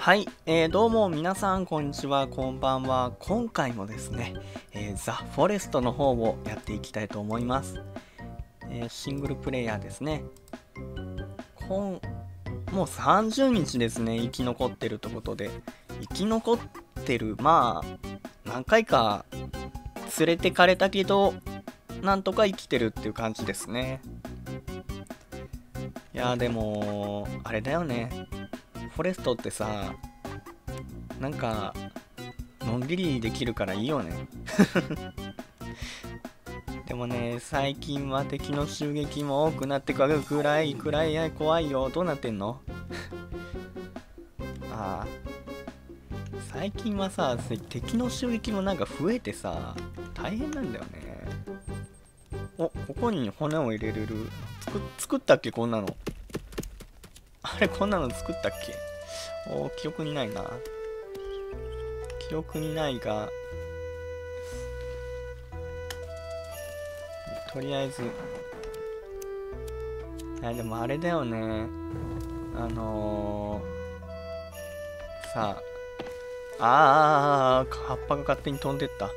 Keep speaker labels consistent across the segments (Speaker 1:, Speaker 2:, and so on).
Speaker 1: はい、えー、どうも皆さんこんにちはこんばんは。今回もですね、えー、ザ・フォレストの方をやっていきたいと思います、えーシングルプレイヤーですね。こんもう30日ですね生き残ってるってことで。生き残ってるまあ何回か連れてかれたけどなんとか生きてるっていう感じですね。いやでもあれだよね。フォレストってさなんかのんびりできるからいいよね。でもね最近は敵の襲撃も多くなってくるくらいくらいや怖いよ。どうなってんの？ああ最近はさ敵の襲撃もなんか増えてさ大変なんだよね。おここに骨を入れれる？作作ったっけ？こんなの。あれこんなの作ったっけ？お記憶にないな。記憶にないがとりあえず。いやでもあれだよね。あのー、さあ。あー葉っぱが勝手に飛んでった。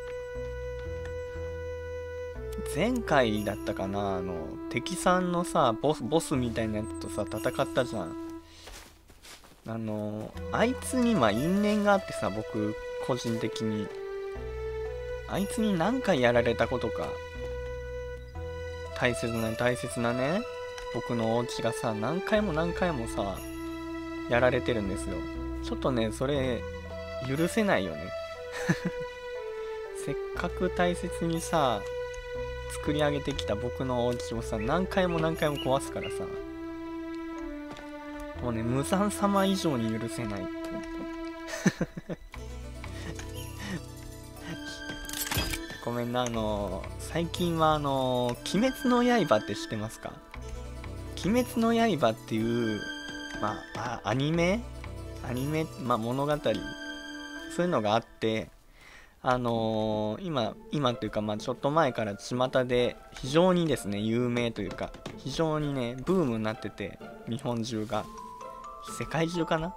Speaker 1: 前回だったかなあの敵さんのさボスボスみたいなやつとさ戦ったじゃん。あのあいつにまあ因縁があってさ僕個人的に。あいつに何回やられたことか。大切な大切なね僕のお家がさ何回も何回もさやられてるんですよ。ちょっとねそれ許せないよね。せっかく大切にさ作り上げてきた僕のお家をさ何回も何回も壊すからさ。もうね無惨様以上に許せないと思って ごめんなあの最近はあの「鬼滅の刃」って知ってますか？鬼滅の刃っていうまああアニメ？アニメ、まあ、物語？そういうのがあってあのー今今というかまあちょっと前から巷で非常にですね有名というか非常にねブームになってて日本中が。世界中かな？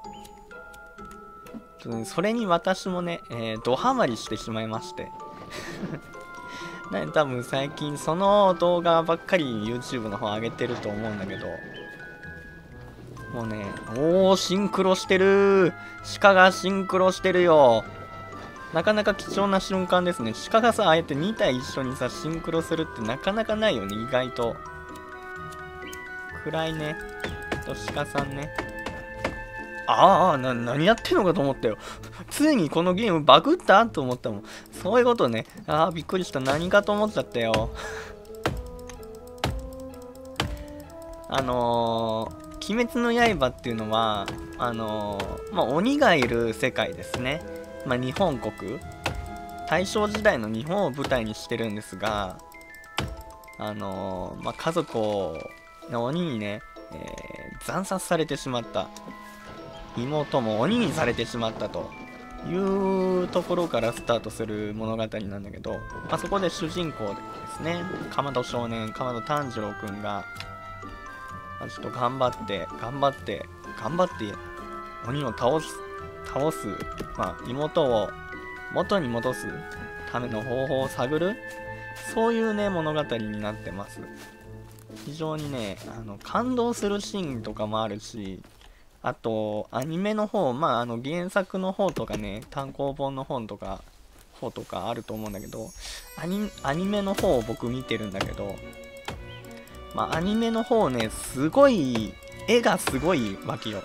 Speaker 1: それに私もね、えー、ドハマりしてしまいまして。ね多分最近その動画ばっかり YouTube の方上げてると思うんだけど。もうねおーシンクロしてる。鹿がシンクロしてるよ。なかなか貴重な瞬間ですね。鹿がさあえて2体一緒にさシンクロするってなかなかないよね意外と。暗いね。と鹿さんね。ああな何やってんのかと思ったよ。ついにこのゲームバグった？と思ったもん。そういうことね。ああびっくりした。何かと思っちゃったよ。あのー、鬼滅の刃っていうのはあのー、まあ鬼がいる世界ですね。まあ日本国。大正時代の日本を舞台にしてるんですがあのー、まあ家族をの鬼にね、えー惨殺されてしまった。妹も鬼にされてしまったと。いうところからスタートする物語なんだけど、まあ、そこで主人公ですね。かまど少年かまど炭治郎くんが、まあ、ちょっと頑張って頑張って頑張って鬼を倒す倒す、まあ、妹を元に戻すための方法を探るそういうね物語になってます。非常にねあの感動するシーンとかもあるしあとアニメの方まああの原作の方とかね単行本の本とか方とかあると思うんだけどアニアニメの方を僕見てるんだけどまあアニメの方ねすごい絵がすごいわけよ。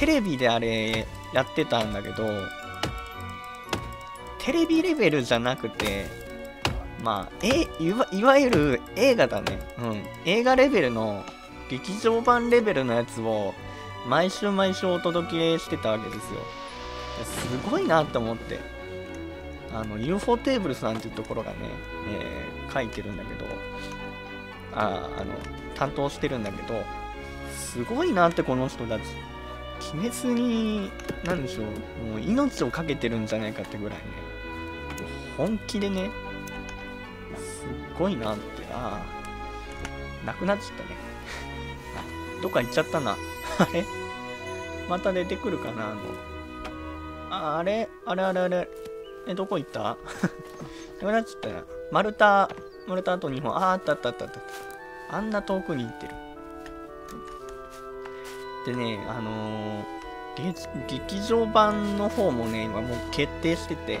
Speaker 1: テレビであれやってたんだけどテレビレベルじゃなくてまあえいわいわゆる映画だね。うん。映画レベルの劇場版レベルのやつを毎週毎週お届けしてたわけですよ。すごいなと思って。あの UFO テーブルさんっていうところがね、えー書いてるんだけどああの担当してるんだけどすごいなってこの人たち。鬼滅に何でしょうもう命を懸けてるんじゃないかってぐらいね。本気でねすっごいなって。ああなくなっちゃったね。あどっか行っちゃったな。あれまた出てくるかなあの。ああれ？あれあれあれ。えどこ行った？なくなっちゃった？な丸太丸太あと2本。ああったあったあったあった。あんな遠くに行ってる。でねあのー、劇場版の方もね今もう決定してて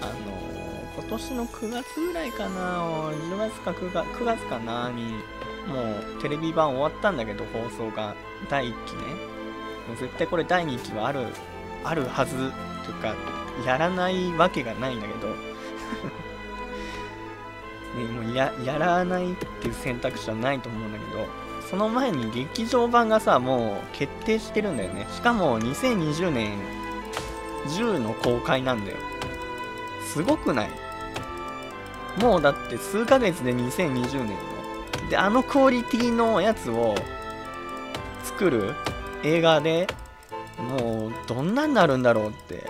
Speaker 1: あのー、今年の9月ぐらいかな。10月か9月 ,9 月かなに。もうテレビ版終わったんだけど放送が第1期ね。もう絶対これ第2期はあるあるはずというかやらないわけがないんだけど。ね、もうややらないっていう選択肢はないと思うんだけどその前に劇場版がさもう決定してるんだよね。しかも2020年10の公開なんだよ。すごくない？もうだって数ヶ月で2020年よ。であのクオリティのやつを作る？映画でもうどんなになるんだろうって。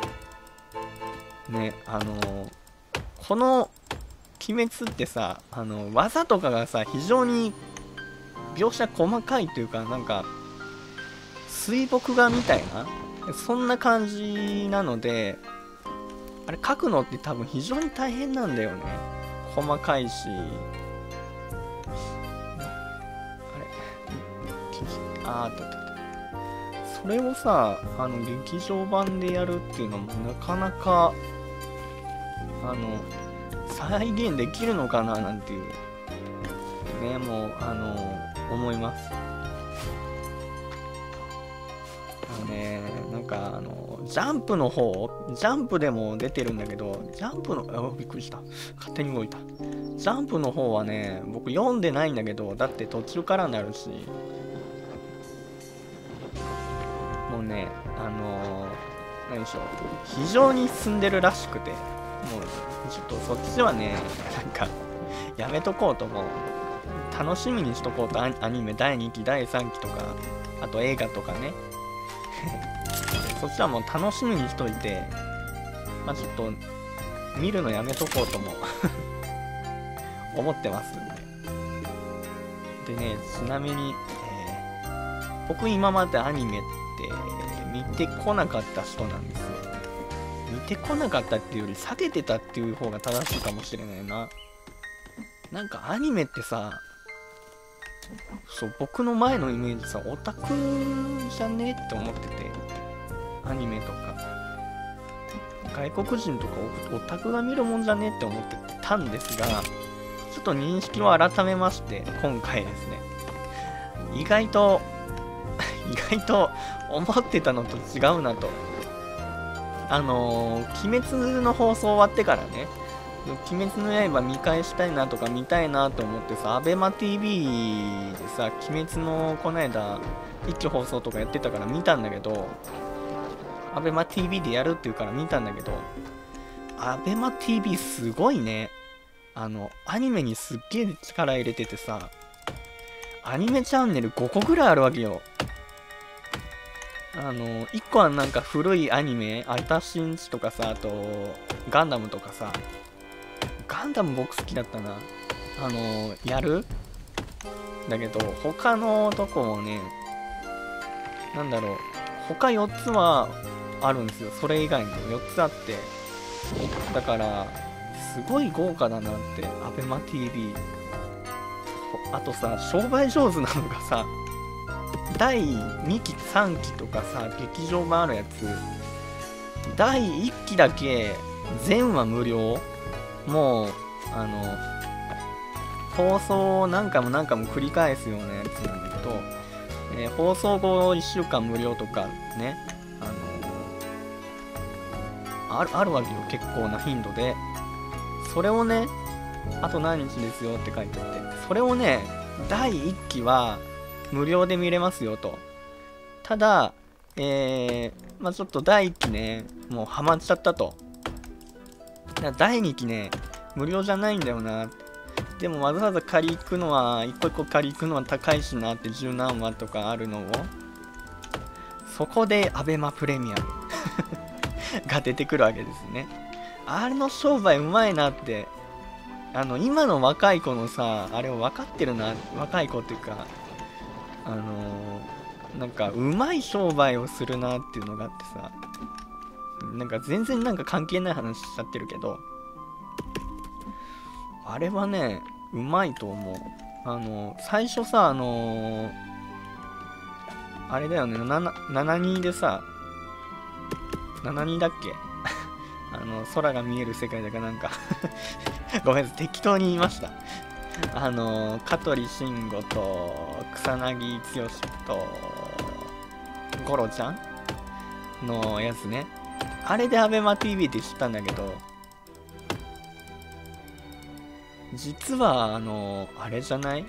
Speaker 1: ねあのこの鬼滅ってさあの技とかがさ非常に描写細かいというかなんか水墨画みたいなそんな感じなのであれ描くのって多分非常に大変なんだよね。細かいし。あーっとそれをさあの劇場版でやるっていうのもなかなかあの再現できるのかななんていうねもうあの思います。あのねなんかあのジャンプの方ジャンプでも出てるんだけどジャンプのあびっくりした。勝手に動いた。ジャンプの方はね僕読んでないんだけどだって途中からになるし。ねあのー、何でしょう。非常に進んでるらしくてもうちょっとそっちはねなんかやめとこうと思う。楽しみにしとこうと。アニメ第2期第3期とかあと映画とかね。そっちはもう楽しみにしといてまあちょっと見るのやめとこうとも 思ってますんで。でねちなみに、えー、僕今までアニメって見てこなかった人なんですよ。見てこなかったっていうより避けてたっていう方が正しいかもしれないな。なんかアニメってさそう僕の前のイメージさオタクじゃねって思ってて。アニメとか。外国人とかオタクが見るもんじゃねって思ってたんですがちょっと認識を改めまして今回ですね。意外と意外と思ってたのと違うなとあのー、鬼滅の放送終わってからね鬼滅の刃見返したいなとか見たいなと思ってさ、ABEMATV でさ、鬼滅のこの間、一挙放送とかやってたから見たんだけど、ABEMATV でやるって言うから見たんだけど、ABEMATV すごいね。あの、アニメにすっげえ力入れててさ、アニメチャンネル5個ぐらいあるわけよ。あの、1個はなんか古いアニメ、アルタシンチとかさ、あと、ガンダムとかさ、ガンダム僕好きだったな。あの、やる？だけど、他のとこもね、なんだろう、他4つはあるんですよ。それ以外にも4つあって。だから、すごい豪華だなって、ABEMATV。あとさ、商売上手なのがさ、第2期、3期とかさ、劇場版あるやつ、第1期だけ全話無料もう、あの、放送を何回も何回も繰り返すようなやつなんだけど、えー、放送後1週間無料とかね、あのあるあるわけよ、結構な頻度で。それをね、あと何日ですよって書いてあって、それをね、第1期は無料で見れますよと。ただ、えー、まあちょっと第1期ね、もうハマっちゃったと。第2期ね、無料じゃないんだよな。でもわざわざ借り行くのは、一個一個借り行くのは高いしなって十何話とかあるのを、そこで ABEMA プレミアム が出てくるわけですね。あれの商売うまいなって、あの、今の若い子のさ、あれを分かってるな、若い子っていうか、あのー、なんかうまい商売をするなっていうのがあってさなんか全然なんか関係ない話しちゃってるけどあれはねうまいと思う。あの最初さあのあれだよね 7, 72でさ72だっけ？あの空が見える世界だかなんか。ごめんなさい適当に言いました。あの香取慎吾と草薙剛とゴロちゃんのやつね。あれで ABEMATV って知ったんだけど実はあのあれじゃない？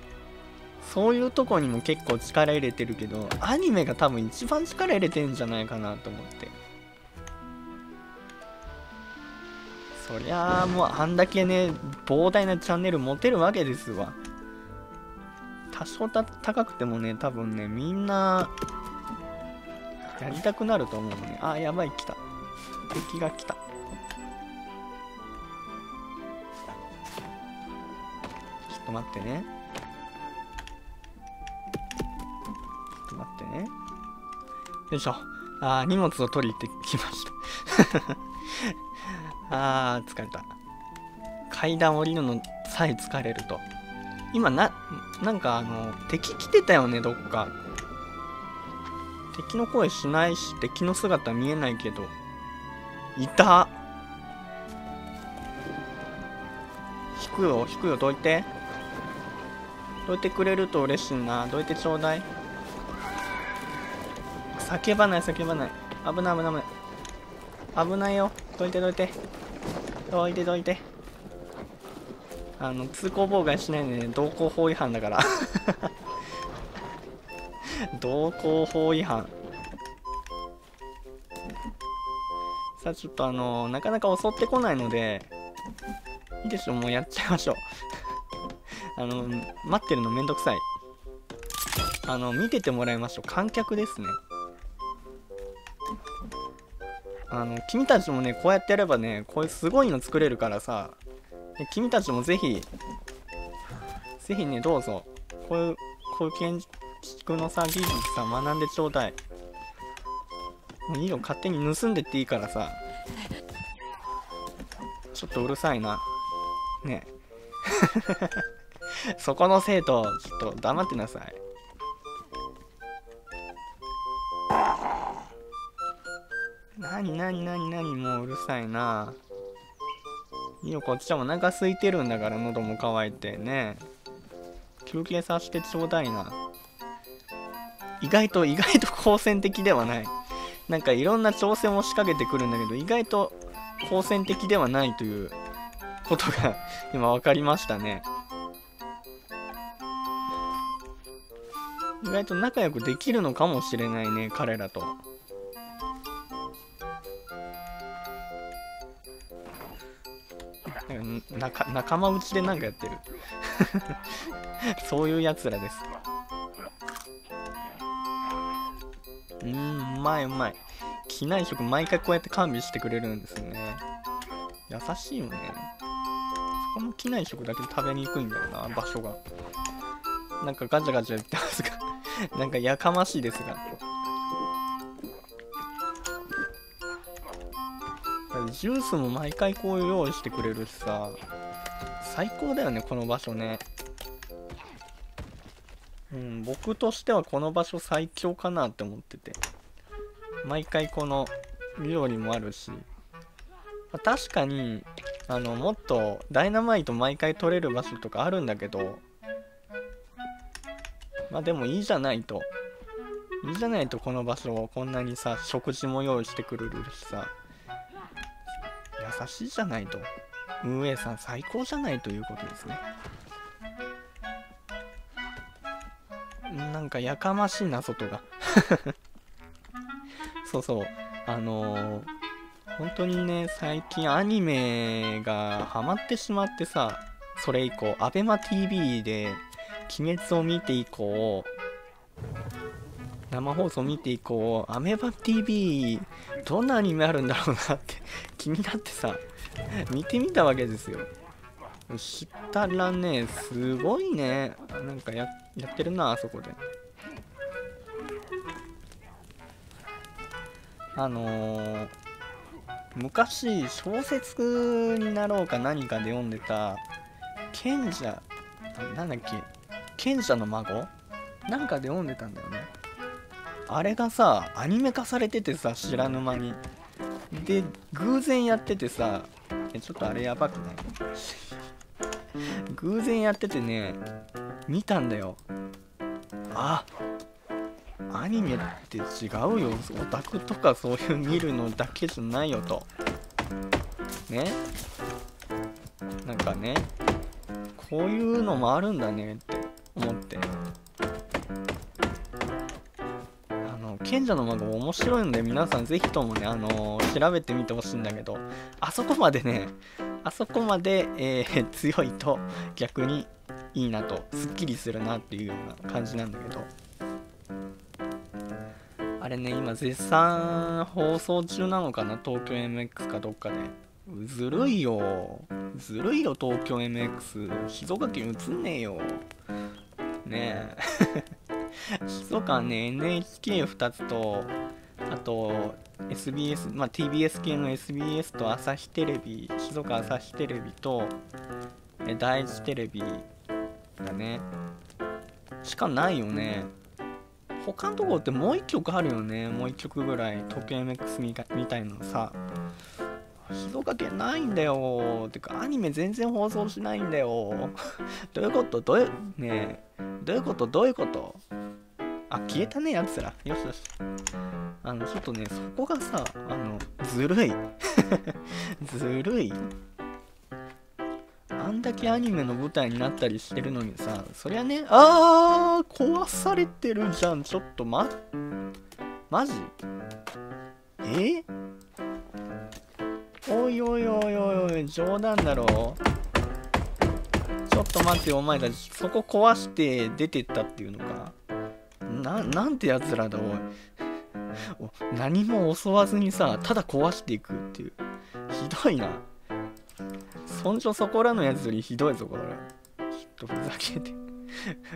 Speaker 1: そういうとこにも結構力入れてるけどアニメが多分一番力入れてんじゃないかなと思って。そりゃあもうあんだけね膨大なチャンネル持てるわけですわ。多少た高くてもね多分ねみんなやりたくなると思うね。あやばい来た。敵が来た。ちょっと待ってね。ちょっと待ってね。よいしょ。あ荷物を取り行ってきました。あー疲れた。階段降りるのさえ疲れると。今ななんかあの敵来てたよねどっか。敵の声しないし敵の姿見えないけど。いた。引くよ引くよ。どいて。どいてくれると嬉しいな。どいてちょうだい。叫ばない叫ばない。危ない危ない危ない。危ないよ。どいてどいて。どいてどいて。あの通行妨害しないでね。道交法違反だから。道交法違反。さあちょっとあのなかなか襲ってこないのでいいでしょうもうやっちゃいましょう。あの待ってるのめんどくさい。あの見ててもらいましょう。観客ですね。あの君たちもねこうやってやればねこういうすごいの作れるからさ。君たちもぜひぜひねどうぞ。こういうこういう建築のさ技術さ学んでちょうだい。もういいよ勝手に盗んでっていいからさ。ちょっとうるさいな。ね。そこの生徒ちょっと黙ってなさい。なになになにもううるさいな。いいよこっちはお腹空いてるんだから喉も渇いてね。休憩させてちょうだいな。意外と意外と好戦的ではない。なんかいろんな挑戦を仕掛けてくるんだけど意外と好戦的ではないということが 今分かりましたね。意外と仲良くできるのかもしれないね彼らと。仲仲間内でなんかやってる。そういうやつらです。うんうまいうまい。機内食毎回こうやって完備してくれるんですよね。優しいよね。そこの機内食だけで食べにくいんだよな場所が。なんかガチャガチャ言ってますが。なんかやかましいですが。ジュースも毎回こう用意してくれるしさ。最高だよねこの場所ね。うん僕としてはこの場所最強かなって思ってて。毎回この緑もあるし、まあ、確かにあのもっとダイナマイト毎回取れる場所とかあるんだけど。まあでもいいじゃないと。いいじゃないとこの場所をこんなにさ食事も用意してくれるしさ。しいじゃないと。運営さん最高じゃないということですね。なんかやかましいな外が。そうそう。あのー、本当にね最近アニメがハマってしまってさそれ以降 ABEMATV で「鬼滅」を見て以降生放送見て以降、アメバ TV、どんなアニメあるんだろうなって 気になってさ、見てみたわけですよ。したらね、すごいね。なんかややってるな、あそこで。あのー、昔小説になろうか何かで読んでた賢者なんだっけ？賢者の孫？なんかで読んでたんだよねあれがさアニメ化されててさ知らぬ間に。で偶然やっててさえちょっとあれやばくない？偶然やっててね見たんだよ。あアニメって違うよ。オタクとかそういう見るのだけじゃないよと。ね？なんかねこういうのもあるんだねって思っ賢者の孫面白いんで皆さんぜひともねあの調べてみてほしいんだけどあそこまでねあそこまで、えー、強いと逆にいいなとすっきりするなっていうような感じなんだけど。あれね今絶賛放送中なのかな？東京 MX かどっかで。ずるいよ。ずるいよ東京 MX 静岡県映んねえよ。ねえ。静岡はね NHK2 つとあと SBS まあ TBS 系の SBS と朝日テレビ静岡朝日テレビとえ第一テレビだね。しかないよね。他のところってもう1曲あるよね。もう1曲ぐらい。東京 MX みみたいなのさ。静岡県ないんだよ。てかアニメ全然放送しないんだよ。どういうこと？どういうねえ。どういうこと？どういうこと？あ消えたねやつら。よしよし。あのちょっとねそこがさあのずるい。ずるい。あんだけアニメの舞台になったりしてるのにさそりゃねあー壊されてるじゃん。ちょっとまマジ？え？おいおいおいおいおい冗談だろ。ちょっと待ってお前たちそこ壊して出てったっていうのか。ななんてやつらだおい。何も襲わずにさただ壊していくっていう。ひどいな。そんじょそこらのやつよりひどいぞこれ。ちょっとふざけて。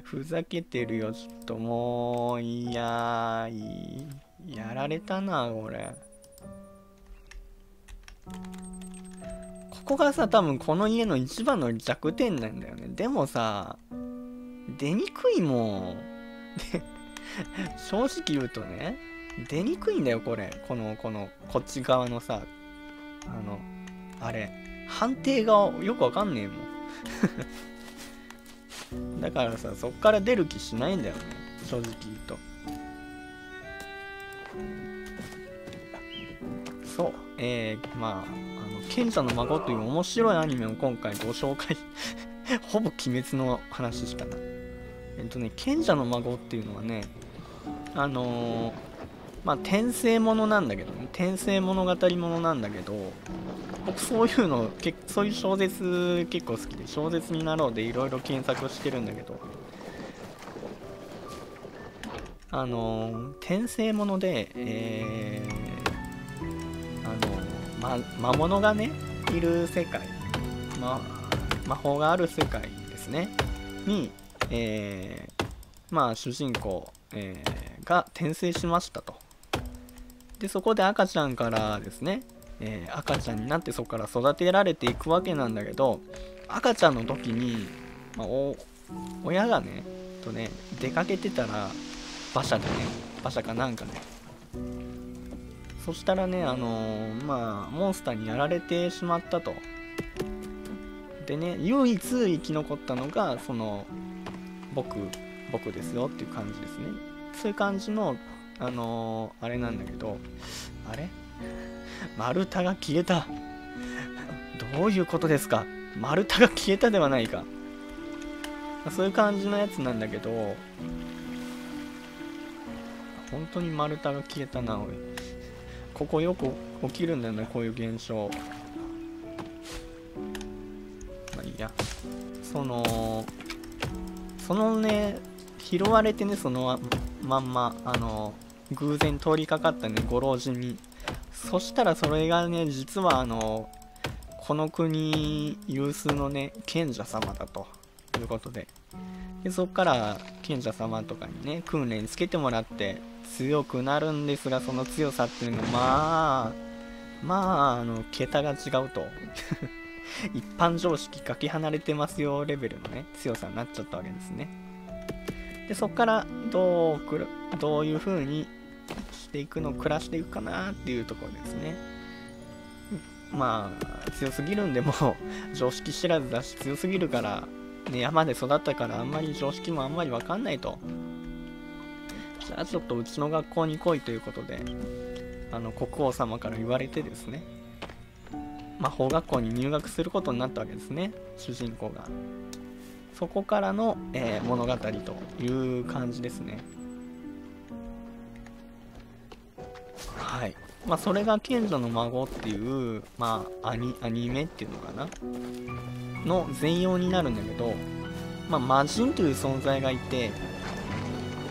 Speaker 1: ふざけてるよちょっともういやいやられたなこれ。ここがさ多分この家の一番の弱点なんだよね。でもさ出にくいもん。正直言うとね出にくいんだよこれ。このこのこっち側のさあのあれ。判定がよくわかんねえもん。だからさそっから出る気しないんだよね。正直言うと。そう。えー、まああの賢者の孫という面白いアニメを今回ご紹介。ほぼ鬼滅の話しかない。えっとね賢者の孫っていうのはねあのー、まあ転生ものなんだけどね転生物語ものなんだけど僕そういうのけそういう小説結構好きで小説になろうでいろいろ検索してるんだけどあのー、転生ものでえー、あのま魔物がねいる世界、ま、魔法がある世界ですね。にえー、まあ主人公、えー、が転生しましたと。でそこで赤ちゃんからですねえー、赤ちゃんになってそこから育てられていくわけなんだけど赤ちゃんの時に、まあ、親がねとね出かけてたら馬車でね馬車かなんかね。そしたらねあのー、まあモンスターにやられてしまったと。でね唯一生き残ったのがその僕僕ですよっていう感じですねそういう感じのあのー、あれなんだけどあれ？丸太が消えた。どういうことですか？丸太が消えたではないか。そういう感じのやつなんだけど、本当に丸太が消えたな、おい。ここよく起きるんだよね、こういう現象。まあいいや。その、そのね、拾われてね、そのまんま、あの、偶然通りかかったね、ご老人に。そしたらそれがね実はあのこの国有数のね賢者様だと。いうことで。でそっから賢者様とかにね訓練つけてもらって強くなるんですがその強さっていうのはまあまああの桁が違うと。一般常識かけ離れてますよレベルのね強さになっちゃったわけですね。でそこからどうくるどういう風にしていくの暮らしていくかなっていうところですね。まあ強すぎるんでも 常識知らずだし強すぎるからね、山で育ったからあんまり常識もあんまりわかんないと。じゃあちょっとうちの学校に来いということで、あの国王様から言われてですね、魔法学校に入学することになったわけですね、主人公が。そこからの、えー、物語という感じですね。はい。まあ、それが賢者の孫っていう、まあ、アニアニメっていうのかなの全容になるんだけど、まあ、魔人という存在がいて、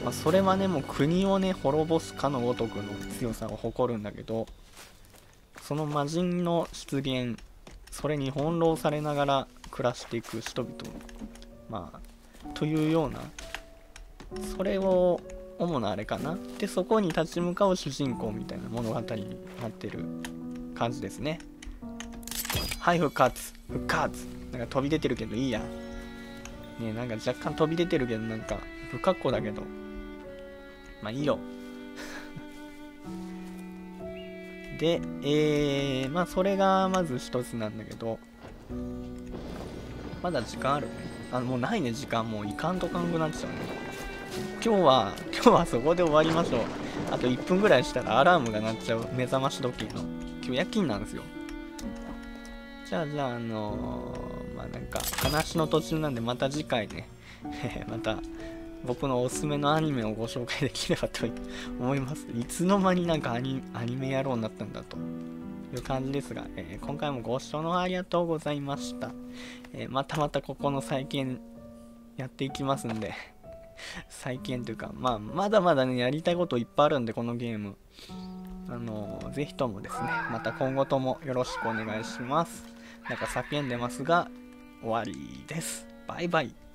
Speaker 1: まあ、それはね、もう国をね、滅ぼすかのごとくの強さを誇るんだけど、その魔人の出現、それに翻弄されながら暮らしていく人々、まあ、というような、それを主なあれかな。で、そこに立ち向かう主人公みたいな物語になってる感じですね。はい、復活復活なんか飛び出てるけどいいや。ねなんか若干飛び出てるけどなんか不格好だけど。まあいいよ。で、えー、まあそれがまず一つなんだけど、まだ時間あるね。あのもうないね、時間もういかんとかんくなっちゃうね。今日は、今日はそこで終わりましょう。あと1分ぐらいしたらアラームが鳴っちゃう目覚まし時計の。今日夜勤なんですよ。じゃあ、じゃあ、あのー、まあなんか、話の途中なんでまた次回ね、また僕のおすすめのアニメをご紹介できればと思います。いつの間になんかアニアニメ野郎になったんだという感じですが、えー、今回もご視聴のありがとうございました。えー、またまたここの再建やっていきますんで再建というか、まあ、まだまだね、やりたいこといっぱいあるんで、このゲーム。あの、ぜひともですね、また今後ともよろしくお願いします。なんか叫んでますが、終わりです。バイバイ。